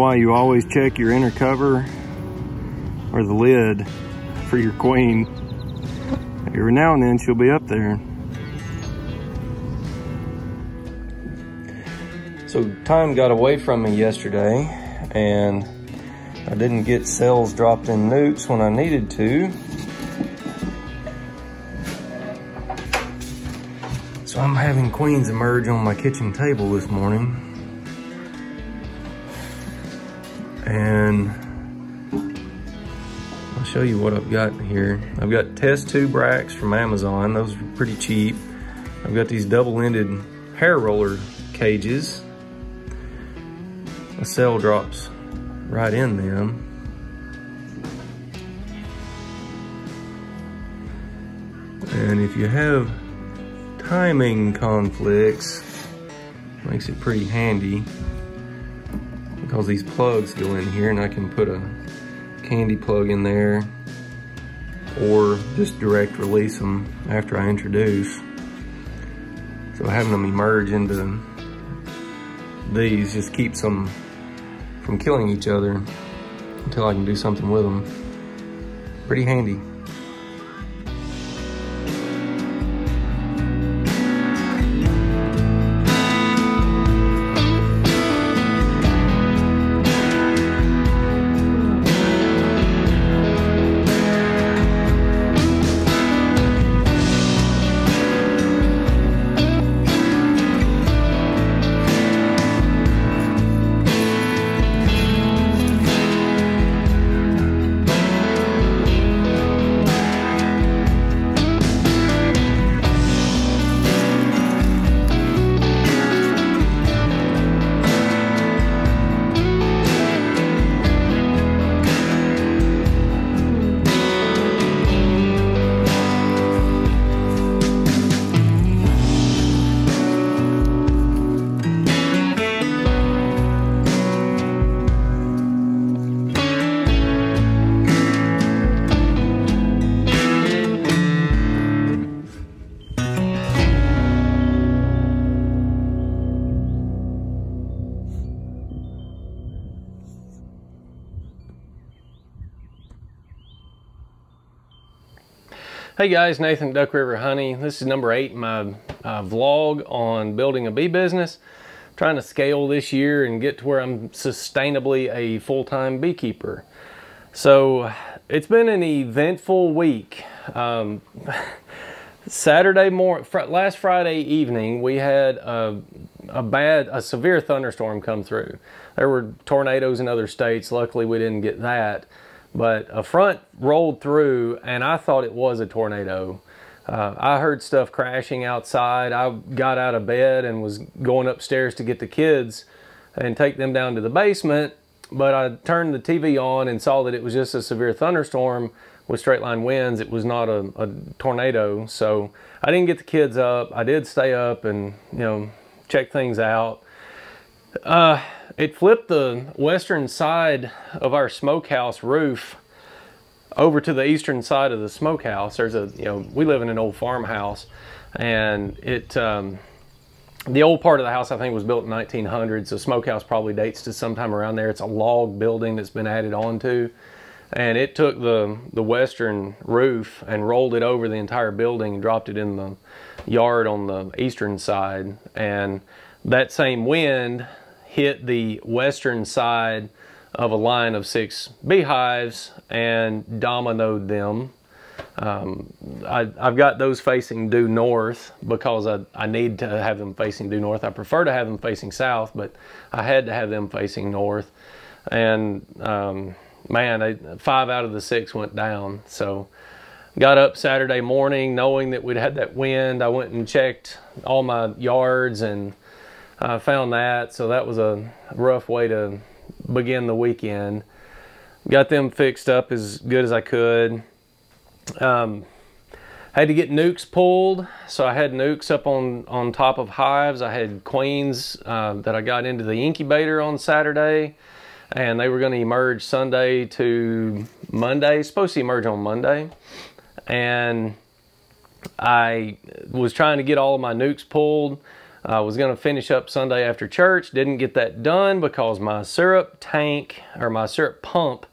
Why you always check your inner cover or the lid for your queen. Every now and then she'll be up there. So time got away from me yesterday and I didn't get cells dropped in nucs when I needed to. So I'm having queens emerge on my kitchen table this morning. And I'll show you what I've got here. I've got test tube racks from Amazon. Those are pretty cheap. I've got these double-ended hair roller cages a cell drops right in them. And if you have timing conflicts, makes it pretty handy because these plugs go in here and I can put a candy plug in there or just direct release them after I introduce. So having them emerge into these just keeps them from killing each other until I can do something with them. Pretty handy. Hey guys, Nathan Duck River Honey. This is number eight in my uh, vlog on building a bee business. I'm trying to scale this year and get to where I'm sustainably a full-time beekeeper. So it's been an eventful week. Um, Saturday morning, fr last Friday evening, we had a, a bad, a severe thunderstorm come through. There were tornadoes in other states. Luckily, we didn't get that but a front rolled through and I thought it was a tornado. Uh, I heard stuff crashing outside. I got out of bed and was going upstairs to get the kids and take them down to the basement. But I turned the TV on and saw that it was just a severe thunderstorm with straight line winds. It was not a, a tornado. So I didn't get the kids up. I did stay up and, you know, check things out. Uh, it flipped the western side of our smokehouse roof over to the eastern side of the smokehouse. There's a, you know, we live in an old farmhouse and it, um, the old part of the house I think was built in 1900s. The smokehouse probably dates to sometime around there. It's a log building that's been added onto. And it took the, the western roof and rolled it over the entire building and dropped it in the yard on the eastern side. And that same wind hit the western side of a line of six beehives and dominoed them. Um, I, have got those facing due north because I, I need to have them facing due north. I prefer to have them facing south, but I had to have them facing north. And um, man, I, five out of the six went down. So got up Saturday morning knowing that we'd had that wind. I went and checked all my yards and I found that, so that was a rough way to begin the weekend. Got them fixed up as good as I could. Um, had to get nucs pulled, so I had nucs up on, on top of hives. I had queens uh, that I got into the incubator on Saturday, and they were going to emerge Sunday to Monday. Supposed to emerge on Monday, and I was trying to get all of my nucs pulled I was going to finish up Sunday after church. Didn't get that done because my syrup tank or my syrup pump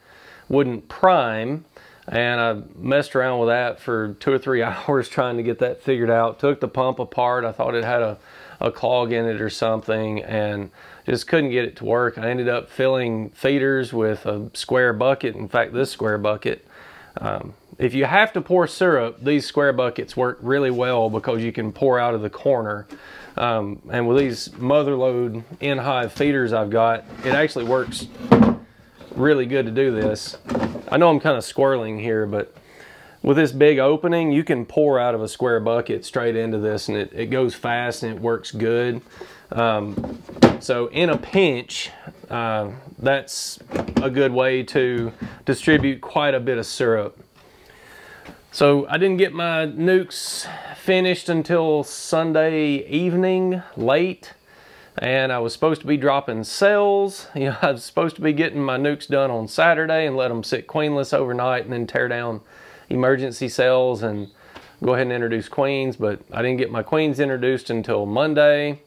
wouldn't prime. And I messed around with that for two or three hours trying to get that figured out. Took the pump apart. I thought it had a, a clog in it or something and just couldn't get it to work. I ended up filling feeders with a square bucket. In fact, this square bucket. Um, if you have to pour syrup, these square buckets work really well because you can pour out of the corner. Um, and with these motherlode in-hive feeders I've got, it actually works really good to do this. I know I'm kind of squirreling here, but with this big opening, you can pour out of a square bucket straight into this and it, it goes fast and it works good. Um, so in a pinch, uh, that's a good way to distribute quite a bit of syrup. So I didn't get my nucs finished until Sunday evening, late. And I was supposed to be dropping cells. You know, I was supposed to be getting my nucs done on Saturday and let them sit queenless overnight and then tear down emergency cells and go ahead and introduce queens. But I didn't get my queens introduced until Monday.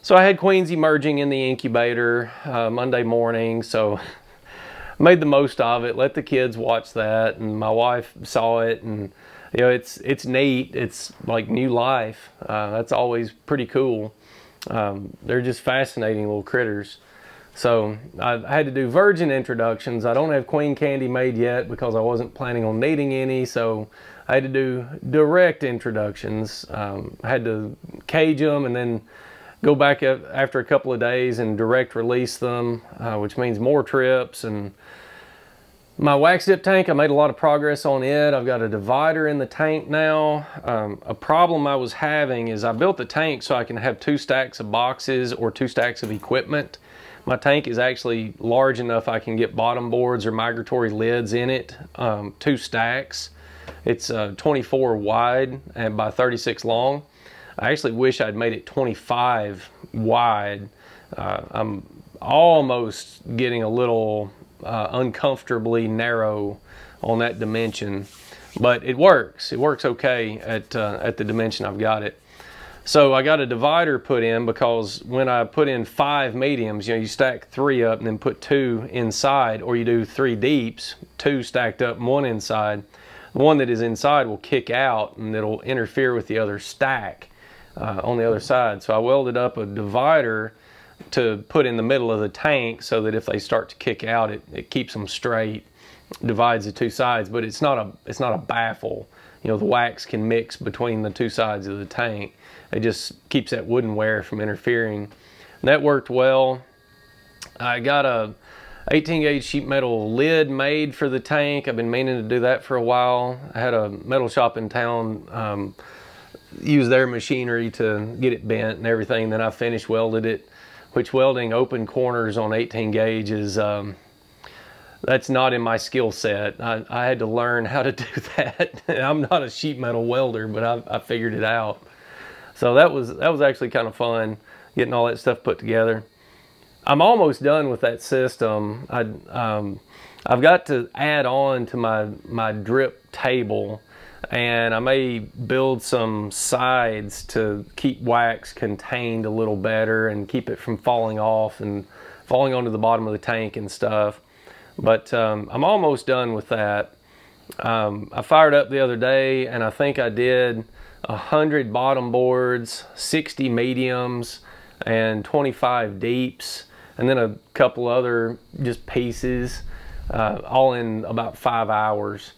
So I had queens emerging in the incubator uh, Monday morning. So made the most of it. Let the kids watch that, and my wife saw it, and you know it's it's neat. It's like new life. Uh, that's always pretty cool. Um, they're just fascinating little critters. So I had to do virgin introductions. I don't have queen candy made yet because I wasn't planning on needing any. So I had to do direct introductions. Um, I had to cage them and then go back after a couple of days and direct release them, uh, which means more trips. And my wax dip tank, I made a lot of progress on it. I've got a divider in the tank now. Um, a problem I was having is I built the tank so I can have two stacks of boxes or two stacks of equipment. My tank is actually large enough I can get bottom boards or migratory lids in it, um, two stacks. It's uh, 24 wide and by 36 long. I actually wish I'd made it 25 wide. Uh, I'm almost getting a little uh, uncomfortably narrow on that dimension, but it works. It works okay at, uh, at the dimension I've got it. So I got a divider put in because when I put in five mediums, you know, you stack three up and then put two inside, or you do three deeps, two stacked up and one inside. The one that is inside will kick out and it'll interfere with the other stack uh, on the other side. So I welded up a divider to put in the middle of the tank so that if they start to kick out, it, it keeps them straight, divides the two sides, but it's not a, it's not a baffle. You know, the wax can mix between the two sides of the tank. It just keeps that woodenware from interfering. And that worked well. I got a 18 gauge sheet metal lid made for the tank. I've been meaning to do that for a while. I had a metal shop in town um, use their machinery to get it bent and everything. Then I finished welded it, which welding open corners on 18 gauge is, um, that's not in my skill set. I, I, had to learn how to do that. I'm not a sheet metal welder, but I, I, figured it out. So that was, that was actually kind of fun getting all that stuff put together. I'm almost done with that system. I, um, I've got to add on to my, my drip table and I may build some sides to keep wax contained a little better and keep it from falling off and falling onto the bottom of the tank and stuff. But um, I'm almost done with that. Um, I fired up the other day and I think I did 100 bottom boards, 60 mediums, and 25 deeps, and then a couple other just pieces, uh, all in about five hours.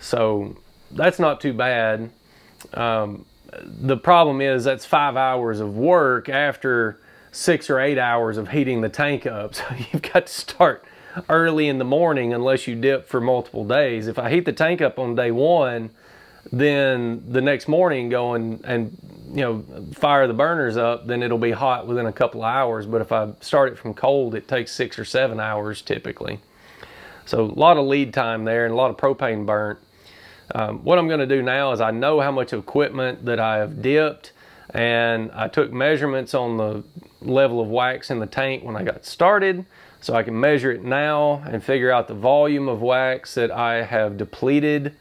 So that's not too bad. Um, the problem is that's five hours of work after six or eight hours of heating the tank up. So you've got to start early in the morning unless you dip for multiple days. If I heat the tank up on day one, then the next morning go and, and you know fire the burners up, then it'll be hot within a couple of hours. But if I start it from cold, it takes six or seven hours typically. So a lot of lead time there and a lot of propane burnt. Um, what I'm going to do now is I know how much equipment that I have dipped and I took measurements on the level of wax in the tank when I got started so I can measure it now and figure out the volume of wax that I have depleted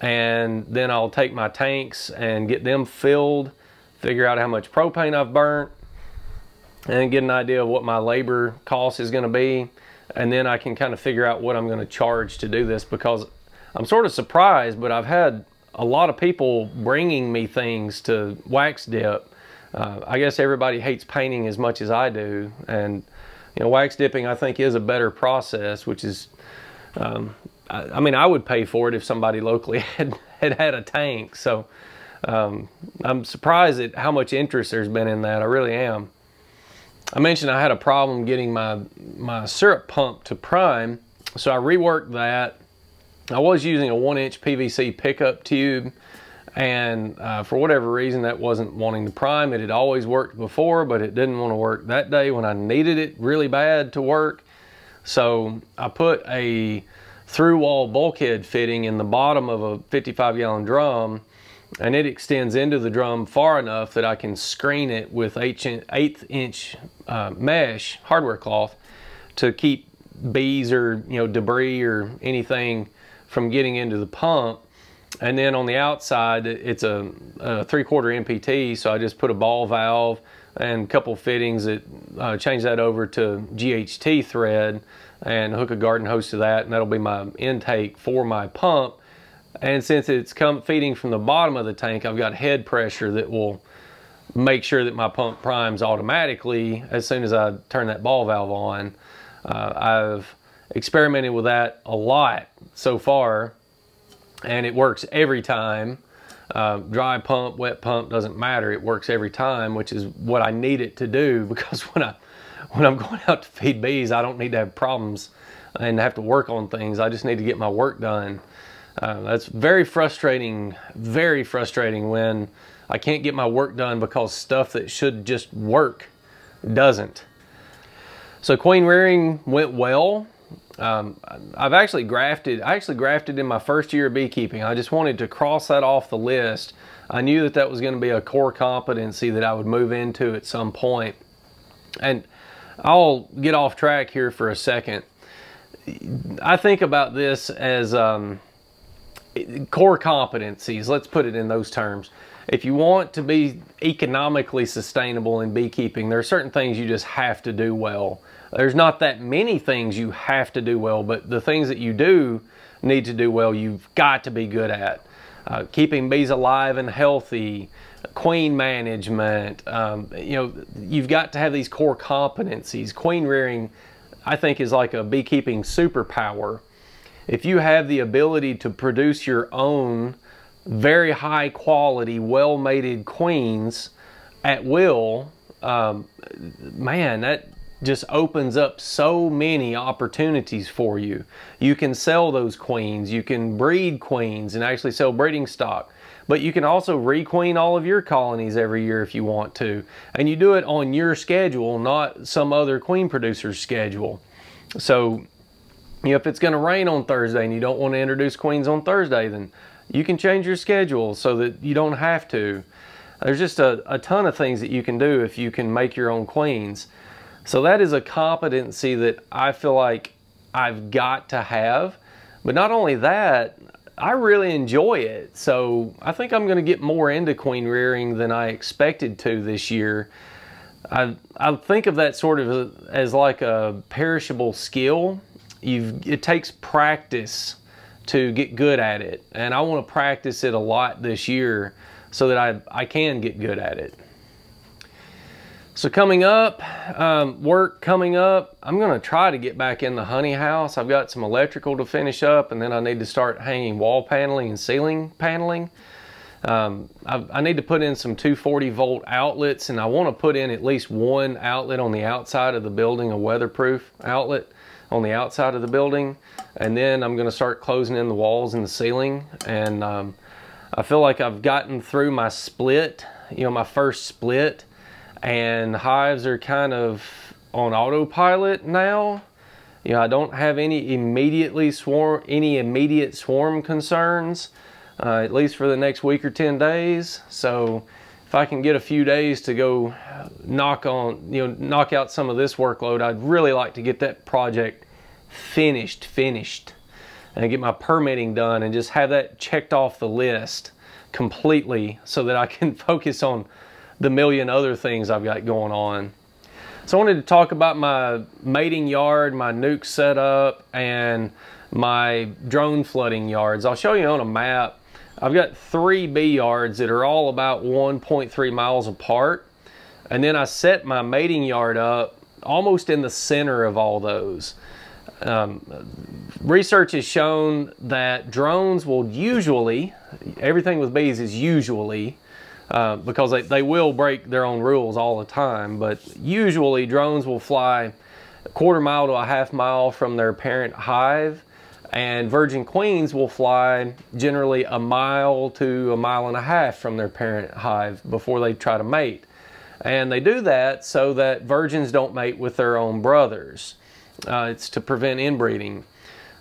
and then I'll take my tanks and get them filled figure out how much propane I've burnt, and get an idea of what my labor cost is going to be. And then I can kind of figure out what I'm going to charge to do this because I'm sort of surprised, but I've had a lot of people bringing me things to wax dip. Uh, I guess everybody hates painting as much as I do. And, you know, wax dipping I think is a better process, which is, um, I, I, mean, I would pay for it if somebody locally had had, had a tank. So um, I'm surprised at how much interest there's been in that. I really am. I mentioned I had a problem getting my, my syrup pump to prime, so I reworked that. I was using a one inch PVC pickup tube and uh, for whatever reason that wasn't wanting to prime. It had always worked before, but it didn't want to work that day when I needed it really bad to work. So I put a through wall bulkhead fitting in the bottom of a 55 gallon drum and it extends into the drum far enough that I can screen it with eighth inch uh, mesh hardware cloth to keep bees or you know debris or anything from getting into the pump. And then on the outside, it's a, a three quarter MPT, so I just put a ball valve and a couple fittings that uh, change that over to GHT thread and hook a garden hose to that, and that'll be my intake for my pump and since it's come feeding from the bottom of the tank, I've got head pressure that will make sure that my pump primes automatically as soon as I turn that ball valve on. Uh, I've experimented with that a lot so far and it works every time. Uh, dry pump, wet pump, doesn't matter. It works every time, which is what I need it to do because when I when I'm going out to feed bees, I don't need to have problems and have to work on things. I just need to get my work done. Uh, that's very frustrating, very frustrating when I can't get my work done because stuff that should just work doesn't. So queen rearing went well. Um, I've actually grafted, I actually grafted in my first year of beekeeping. I just wanted to cross that off the list. I knew that that was going to be a core competency that I would move into at some point. And I'll get off track here for a second. I think about this as um, core competencies, let's put it in those terms. If you want to be economically sustainable in beekeeping, there are certain things you just have to do well. There's not that many things you have to do well, but the things that you do need to do well, you've got to be good at. Uh, keeping bees alive and healthy, queen management, um, you know, you've got to have these core competencies. Queen rearing, I think, is like a beekeeping superpower if you have the ability to produce your own very high quality, well mated queens at will, um, man, that just opens up so many opportunities for you. You can sell those queens, you can breed queens and actually sell breeding stock. But you can also requeen all of your colonies every year if you want to. And you do it on your schedule, not some other queen producer's schedule. So you know, if it's going to rain on Thursday and you don't want to introduce queens on Thursday, then you can change your schedule so that you don't have to. There's just a, a ton of things that you can do if you can make your own queens. So that is a competency that I feel like I've got to have. But not only that, I really enjoy it. So I think I'm going to get more into queen rearing than I expected to this year. I, I think of that sort of as like a perishable skill you've it takes practice to get good at it and I want to practice it a lot this year so that I, I can get good at it. So coming up, um, work coming up, I'm gonna try to get back in the honey house. I've got some electrical to finish up and then I need to start hanging wall paneling and ceiling paneling. Um, I, I, need to put in some 240 volt outlets and I wanna put in at least one outlet on the outside of the building, a weatherproof outlet on the outside of the building. And then I'm gonna start closing in the walls and the ceiling. And um, I feel like I've gotten through my split, you know, my first split. And hives are kind of on autopilot now. You know, I don't have any immediately swarm, any immediate swarm concerns, uh, at least for the next week or 10 days. So if I can get a few days to go knock on, you know, knock out some of this workload, I'd really like to get that project finished, finished, and get my permitting done and just have that checked off the list completely so that I can focus on the million other things I've got going on. So I wanted to talk about my mating yard, my nuke setup, and my drone flooding yards. I'll show you on a map. I've got three bee yards that are all about 1.3 miles apart. And then I set my mating yard up almost in the center of all those. Um, research has shown that drones will usually, everything with bees is usually, uh, because they, they will break their own rules all the time, but usually drones will fly a quarter mile to a half mile from their parent hive and virgin queens will fly generally a mile to a mile and a half from their parent hive before they try to mate. And they do that so that virgins don't mate with their own brothers. Uh, it's to prevent inbreeding.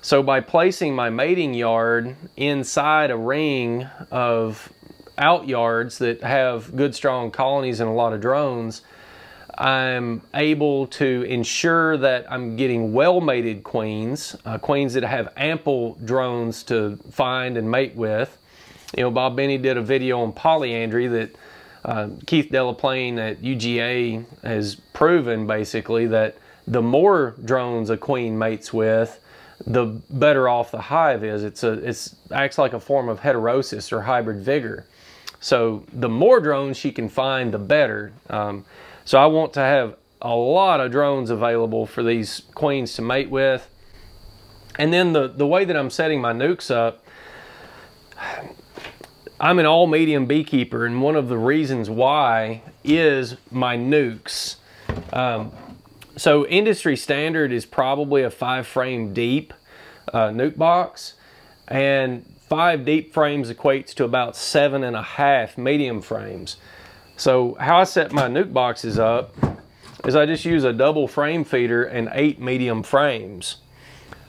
So by placing my mating yard inside a ring of out yards that have good strong colonies and a lot of drones, I'm able to ensure that I'm getting well mated queens, uh, queens that have ample drones to find and mate with. You know, Bob Binnie did a video on polyandry that uh, Keith Delaplane at UGA has proven basically that the more drones a queen mates with, the better off the hive is. It's a it's acts like a form of heterosis or hybrid vigor. So the more drones she can find, the better. Um, so I want to have a lot of drones available for these queens to mate with. And then the, the way that I'm setting my nucs up, I'm an all medium beekeeper, and one of the reasons why is my nucs. Um, so industry standard is probably a five frame deep uh, nuc box, and five deep frames equates to about seven and a half medium frames. So how I set my nuc boxes up is I just use a double frame feeder and eight medium frames.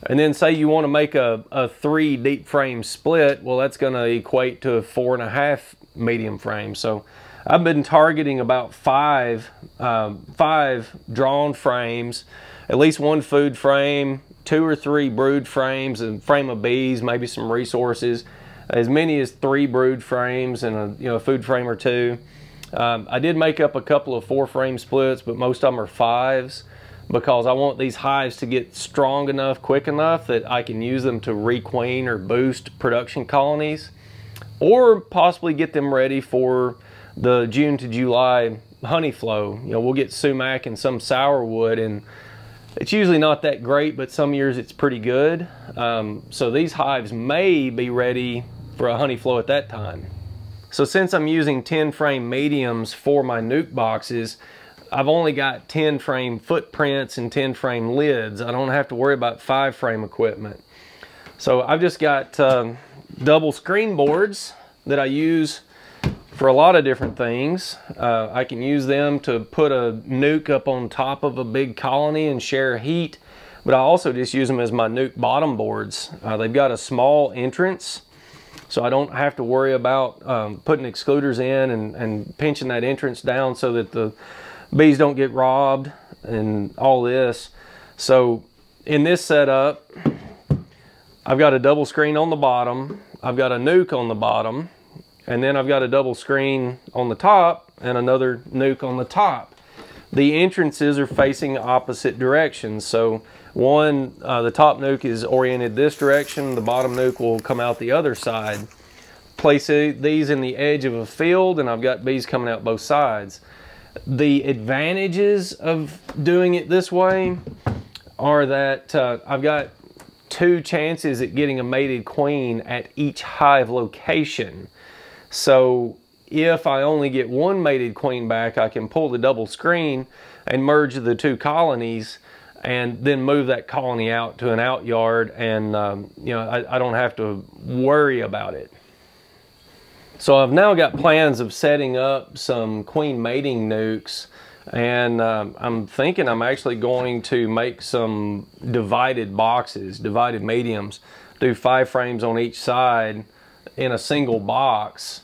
And then say you want to make a, a three deep frame split, well, that's going to equate to four and a half medium frames. So I've been targeting about five, um, five drawn frames, at least one food frame, two or three brood frames, and frame of bees, maybe some resources, as many as three brood frames and a you know a food frame or two. Um, I did make up a couple of four frame splits, but most of them are fives because I want these hives to get strong enough, quick enough that I can use them to requeen or boost production colonies or possibly get them ready for the June to July honey flow. You know, we'll get sumac and some sourwood and it's usually not that great, but some years it's pretty good. Um, so these hives may be ready for a honey flow at that time. So since I'm using 10 frame mediums for my nuc boxes, I've only got 10 frame footprints and 10 frame lids. I don't have to worry about five frame equipment. So I've just got um, double screen boards that I use for a lot of different things. Uh, I can use them to put a nuc up on top of a big colony and share heat, but I also just use them as my nuc bottom boards. Uh, they've got a small entrance, so I don't have to worry about um, putting excluders in and, and pinching that entrance down so that the bees don't get robbed and all this. So in this setup, I've got a double screen on the bottom. I've got a nuc on the bottom. And then I've got a double screen on the top and another nuc on the top. The entrances are facing opposite directions. So one, uh, the top nuc is oriented this direction. The bottom nuc will come out the other side. Place these in the edge of a field and I've got bees coming out both sides. The advantages of doing it this way are that uh, I've got two chances at getting a mated queen at each hive location. So if I only get one mated queen back, I can pull the double screen and merge the two colonies and then move that colony out to an out yard and um, you know I, I don't have to worry about it. So I've now got plans of setting up some queen mating nucs and um, I'm thinking I'm actually going to make some divided boxes, divided mediums, do five frames on each side in a single box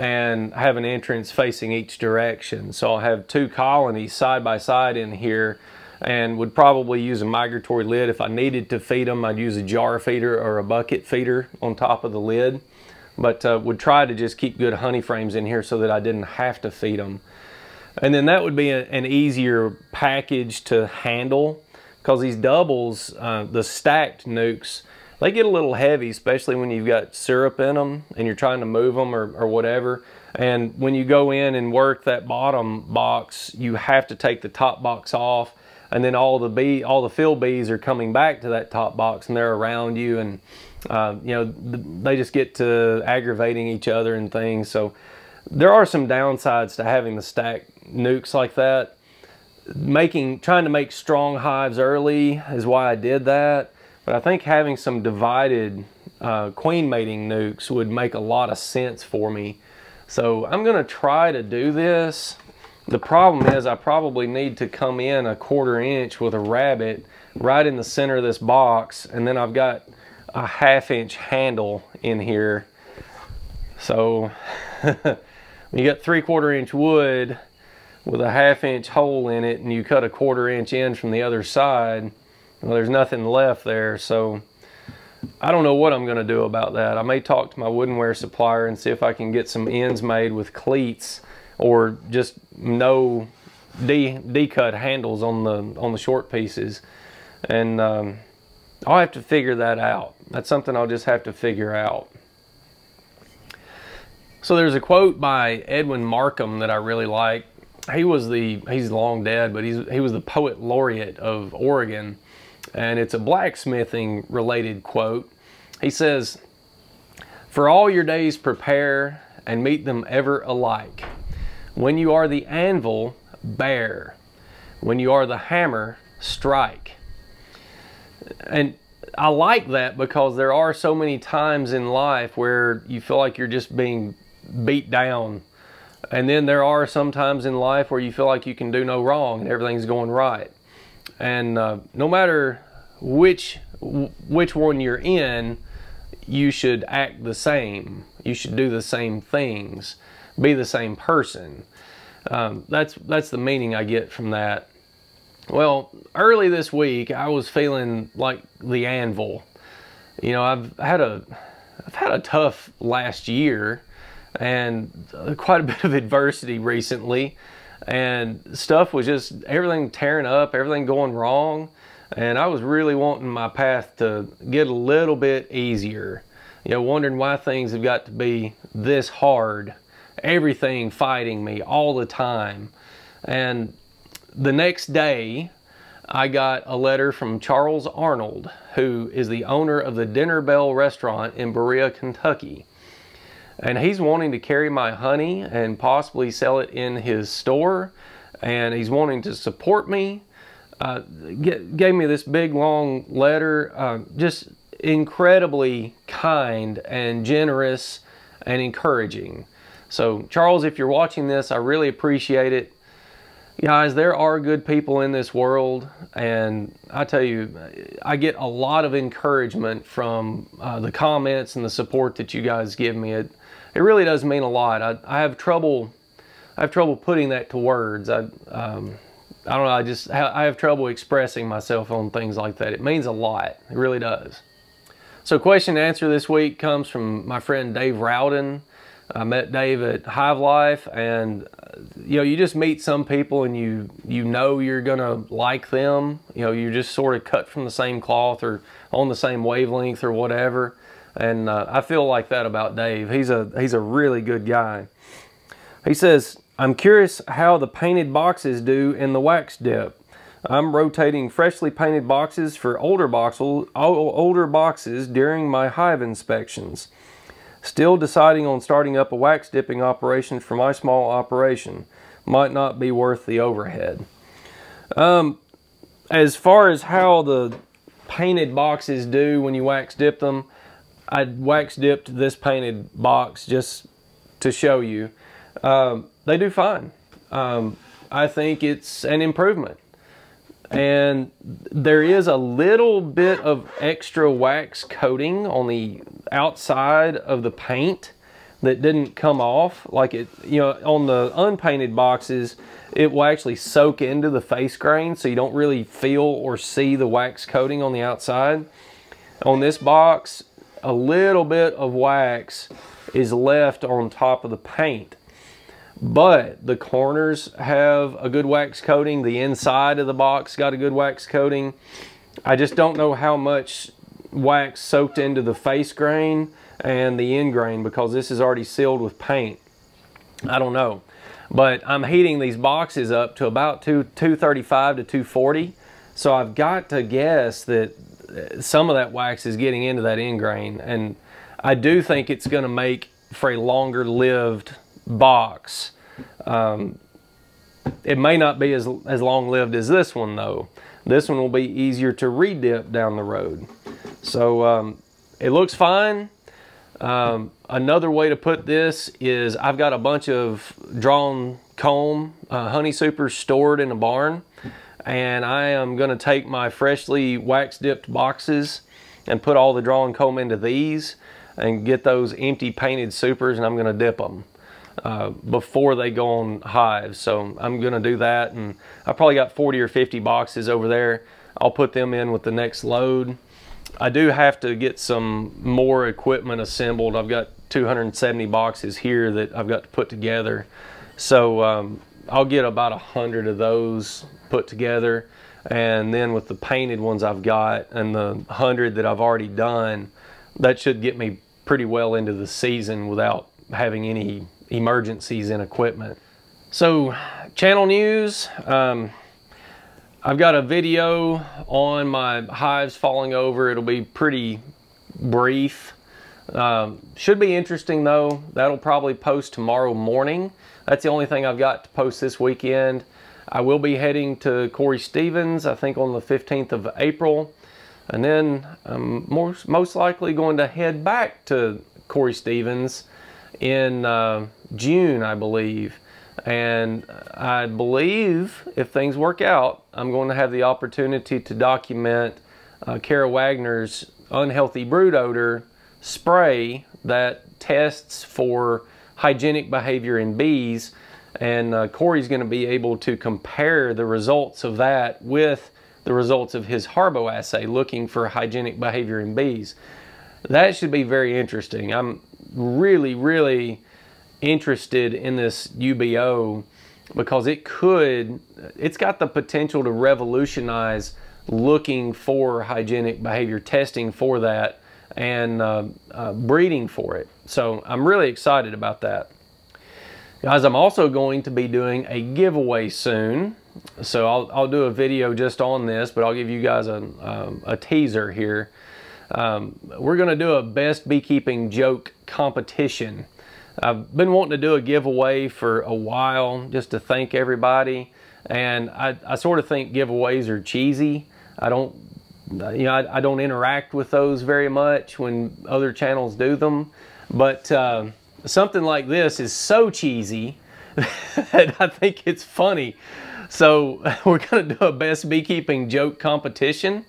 and have an entrance facing each direction. So I'll have two colonies side by side in here and would probably use a migratory lid. If I needed to feed them, I'd use a jar feeder or a bucket feeder on top of the lid but uh, would try to just keep good honey frames in here so that I didn't have to feed them. And then that would be a, an easier package to handle because these doubles, uh, the stacked nucs, they get a little heavy, especially when you've got syrup in them and you're trying to move them or, or whatever. And when you go in and work that bottom box, you have to take the top box off and then all the bee, all the fill bees are coming back to that top box and they're around you and uh, you know, they just get to aggravating each other and things. So there are some downsides to having the stacked nucs like that. Making, trying to make strong hives early is why I did that. But I think having some divided uh, queen mating nucs would make a lot of sense for me. So I'm gonna try to do this. The problem is I probably need to come in a quarter inch with a rabbet right in the center of this box and then I've got a half inch handle in here. So you got three quarter inch wood with a half inch hole in it and you cut a quarter inch in from the other side, well, there's nothing left there. So I don't know what I'm gonna do about that. I may talk to my woodenware supplier and see if I can get some ends made with cleats or just no D, D-cut handles on the on the short pieces. And um, I'll have to figure that out. That's something I'll just have to figure out. So there's a quote by Edwin Markham that I really like. He was the, he's long dead, but he's, he was the poet laureate of Oregon. And it's a blacksmithing related quote. He says, For all your days prepare and meet them ever alike. When you are the anvil, bear. When you are the hammer, strike. And I like that because there are so many times in life where you feel like you're just being beat down. And then there are some times in life where you feel like you can do no wrong and everything's going right. And uh, no matter which which one you're in, you should act the same. You should do the same things, be the same person. Um, that's that's the meaning I get from that. Well, early this week, I was feeling like the anvil. You know, I've had a I've had a tough last year and quite a bit of adversity recently and stuff was just everything tearing up, everything going wrong, and I was really wanting my path to get a little bit easier. You know, wondering why things have got to be this hard. Everything fighting me all the time. And the next day, I got a letter from Charles Arnold, who is the owner of the Dinner Bell restaurant in Berea, Kentucky. And he's wanting to carry my honey and possibly sell it in his store. And he's wanting to support me. Uh, gave me this big long letter, uh, just incredibly kind and generous and encouraging. So, Charles, if you're watching this, I really appreciate it guys, there are good people in this world, and I tell you, I get a lot of encouragement from uh, the comments and the support that you guys give me. It it really does mean a lot. I, I have trouble I have trouble putting that to words. I um, I don't know. I just I have trouble expressing myself on things like that. It means a lot. It really does. So, question and answer this week comes from my friend Dave Rowden. I met Dave at Hive Life, and you know, you just meet some people and you you know you're gonna like them. You know, you're just sort of cut from the same cloth or on the same wavelength or whatever. And uh, I feel like that about Dave. He's a he's a really good guy. He says, "I'm curious how the painted boxes do in the wax dip. I'm rotating freshly painted boxes for older boxes older boxes during my hive inspections." Still deciding on starting up a wax dipping operation for my small operation. Might not be worth the overhead. Um, as far as how the painted boxes do when you wax dip them, I wax dipped this painted box just to show you. Um, they do fine. Um, I think it's an improvement and there is a little bit of extra wax coating on the outside of the paint that didn't come off like it you know on the unpainted boxes it will actually soak into the face grain so you don't really feel or see the wax coating on the outside on this box a little bit of wax is left on top of the paint but the corners have a good wax coating. The inside of the box got a good wax coating. I just don't know how much wax soaked into the face grain and the end grain because this is already sealed with paint. I don't know. But I'm heating these boxes up to about two, 235 to 240. So I've got to guess that some of that wax is getting into that end grain. And I do think it's going to make for a longer lived box. Um, it may not be as, as long lived as this one though. This one will be easier to redip down the road. So um, it looks fine. Um, another way to put this is I've got a bunch of drawn comb uh, honey supers stored in a barn and I am going to take my freshly wax dipped boxes and put all the drawing comb into these and get those empty painted supers and I'm going to dip them uh, before they go on hives. So I'm going to do that and I probably got 40 or 50 boxes over there. I'll put them in with the next load. I do have to get some more equipment assembled. I've got 270 boxes here that I've got to put together. So um, I'll get about a hundred of those put together. And then with the painted ones I've got and the hundred that I've already done, that should get me pretty well into the season without having any emergencies in equipment. So channel news, um, I've got a video on my hives falling over. It'll be pretty brief. Um, should be interesting though. That'll probably post tomorrow morning. That's the only thing I've got to post this weekend. I will be heading to Cory Stevens, I think on the 15th of April. And then I'm most, most likely going to head back to Cory Stevens in uh, June, I believe. And I believe if things work out, I'm going to have the opportunity to document uh, Kaira Wagoner's unhealthy brood odor spray that tests for hygienic behavior in bees. And uh, Cory's going to be able to compare the results of that with the results of his Harbo assay looking for hygienic behavior in bees. That should be very interesting. I'm really, really interested in this UBO because it could, it's got the potential to revolutionize looking for hygienic behavior, testing for that, and uh, uh, breeding for it. So I'm really excited about that. Guys, I'm also going to be doing a giveaway soon. So I'll, I'll do a video just on this, but I'll give you guys a, um, a teaser here. Um, we're going to do a best beekeeping joke competition. I've been wanting to do a giveaway for a while just to thank everybody. And I, I sort of think giveaways are cheesy. I don't, you know, I, I don't interact with those very much when other channels do them. But uh, something like this is so cheesy that I think it's funny. So we're going to do a best beekeeping joke competition.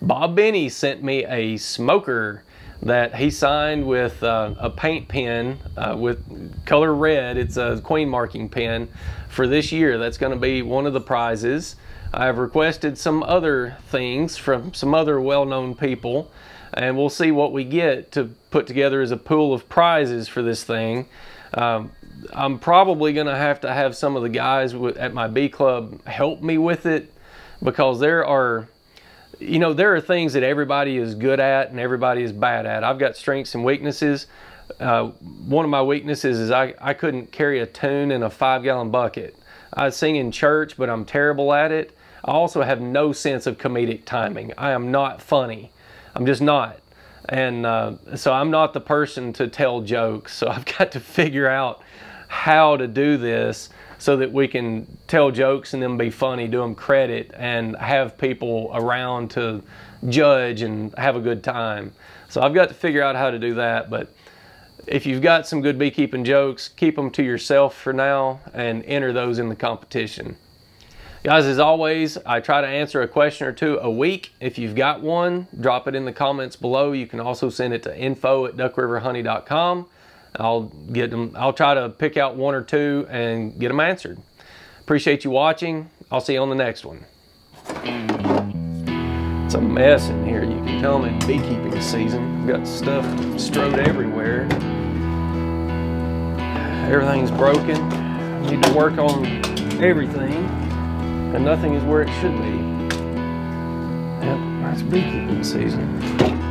Bob Binnie sent me a smoker that he signed with uh, a paint pen uh, with color red. It's a queen marking pen for this year. That's going to be one of the prizes. I've requested some other things from some other well-known people and we'll see what we get to put together as a pool of prizes for this thing. Um, I'm probably going to have to have some of the guys at my bee club help me with it because there are you know, there are things that everybody is good at and everybody is bad at. I've got strengths and weaknesses. Uh, one of my weaknesses is I, I couldn't carry a tune in a five gallon bucket. I sing in church, but I'm terrible at it. I also have no sense of comedic timing. I am not funny. I'm just not. And uh, so I'm not the person to tell jokes. So I've got to figure out how to do this so that we can tell jokes and then be funny, do them credit, and have people around to judge and have a good time. So I've got to figure out how to do that. But if you've got some good beekeeping jokes, keep them to yourself for now and enter those in the competition. Guys, as always, I try to answer a question or two a week. If you've got one, drop it in the comments below. You can also send it to info at duckriverhoney.com. I'll get them, I'll try to pick out one or two and get them answered. Appreciate you watching. I'll see you on the next one. It's a mess in here. You can tell I'm in beekeeping season. I've got stuff strode everywhere. Everything's broken. Need to work on everything, and nothing is where it should be. Yep, that's beekeeping season.